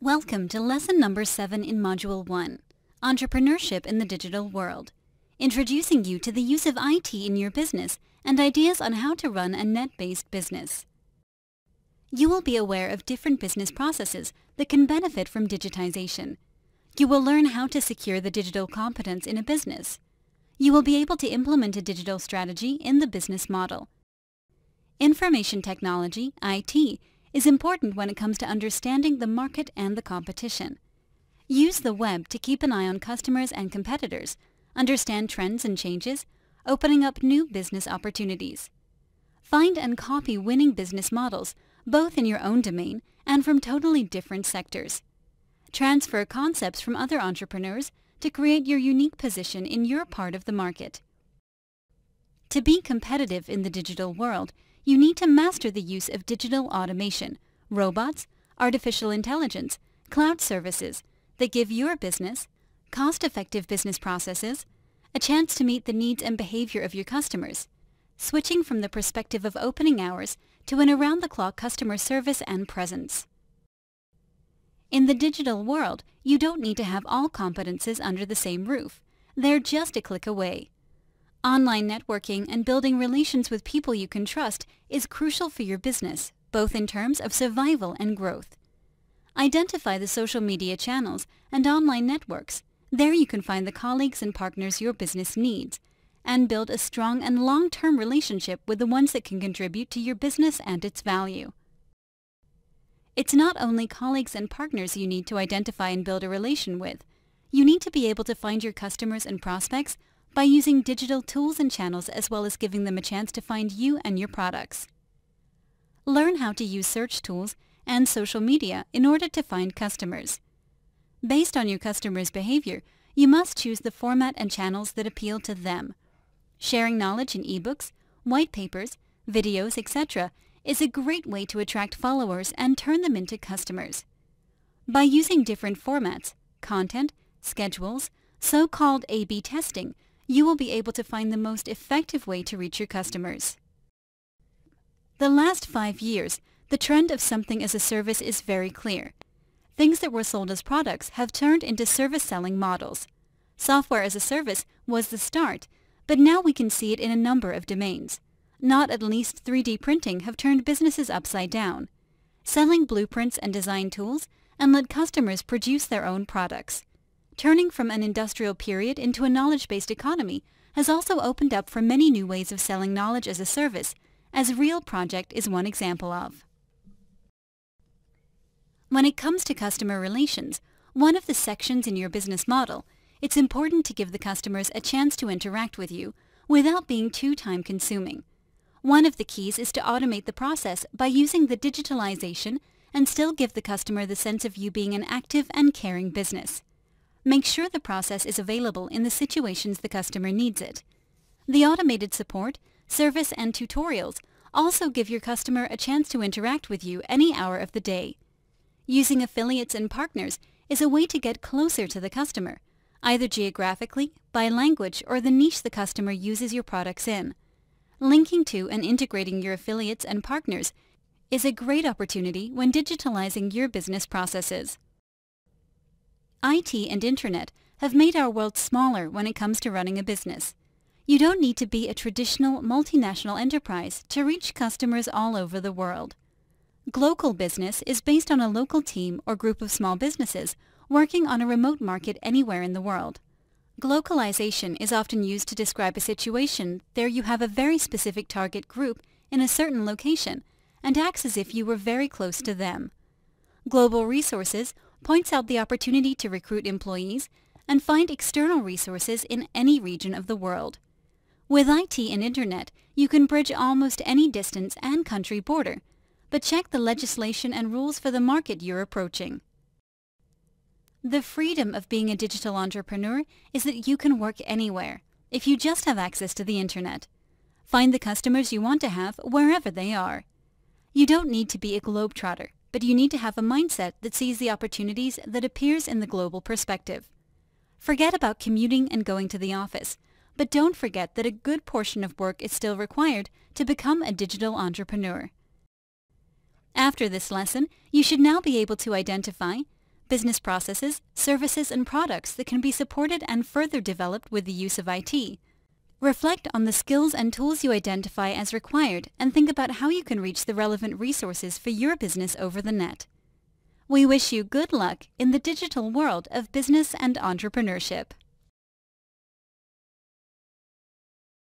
Welcome to lesson number 7 in Module 1, Entrepreneurship in the Digital World, introducing you to the use of IT in your business and ideas on how to run a net-based business. You will be aware of different business processes that can benefit from digitization. You will learn how to secure the digital competence in a business. You will be able to implement a digital strategy in the business model. Information technology, IT, is important when it comes to understanding the market and the competition. Use the web to keep an eye on customers and competitors, understand trends and changes, opening up new business opportunities. Find and copy winning business models, both in your own domain and from totally different sectors. Transfer concepts from other entrepreneurs to create your unique position in your part of the market. To be competitive in the digital world, you need to master the use of digital automation, robots, artificial intelligence, cloud services that give your business cost-effective business processes, a chance to meet the needs and behavior of your customers, switching from the perspective of opening hours to an around-the-clock customer service and presence. In the digital world, you don't need to have all competences under the same roof. They're just a click away. Online networking and building relations with people you can trust is crucial for your business, both in terms of survival and growth. Identify the social media channels and online networks. There you can find the colleagues and partners your business needs, and build a strong and long-term relationship with the ones that can contribute to your business and its value. It's not only colleagues and partners you need to identify and build a relation with. You need to be able to find your customers and prospects by using digital tools and channels as well as giving them a chance to find you and your products. Learn how to use search tools and social media in order to find customers. Based on your customers' behavior, you must choose the format and channels that appeal to them. Sharing knowledge in ebooks, white papers, videos, etc. is a great way to attract followers and turn them into customers. By using different formats, content, schedules, so-called A-B testing you will be able to find the most effective way to reach your customers. The last five years, the trend of something as a service is very clear. Things that were sold as products have turned into service-selling models. Software as a service was the start, but now we can see it in a number of domains. Not at least 3D printing have turned businesses upside down. Selling blueprints and design tools and let customers produce their own products. Turning from an industrial period into a knowledge-based economy has also opened up for many new ways of selling knowledge as a service, as Real Project is one example of. When it comes to customer relations, one of the sections in your business model, it's important to give the customers a chance to interact with you without being too time-consuming. One of the keys is to automate the process by using the digitalization and still give the customer the sense of you being an active and caring business. Make sure the process is available in the situations the customer needs it. The automated support, service, and tutorials also give your customer a chance to interact with you any hour of the day. Using affiliates and partners is a way to get closer to the customer, either geographically, by language, or the niche the customer uses your products in. Linking to and integrating your affiliates and partners is a great opportunity when digitalizing your business processes. IT and Internet have made our world smaller when it comes to running a business. You don't need to be a traditional multinational enterprise to reach customers all over the world. Global business is based on a local team or group of small businesses working on a remote market anywhere in the world. Glocalization is often used to describe a situation there you have a very specific target group in a certain location and acts as if you were very close to them. Global resources points out the opportunity to recruit employees and find external resources in any region of the world. With IT and Internet, you can bridge almost any distance and country border, but check the legislation and rules for the market you're approaching. The freedom of being a digital entrepreneur is that you can work anywhere, if you just have access to the Internet. Find the customers you want to have wherever they are. You don't need to be a globetrotter but you need to have a mindset that sees the opportunities that appears in the global perspective. Forget about commuting and going to the office, but don't forget that a good portion of work is still required to become a digital entrepreneur. After this lesson, you should now be able to identify, business processes, services, and products that can be supported and further developed with the use of IT. Reflect on the skills and tools you identify as required and think about how you can reach the relevant resources for your business over the net. We wish you good luck in the digital world of business and entrepreneurship.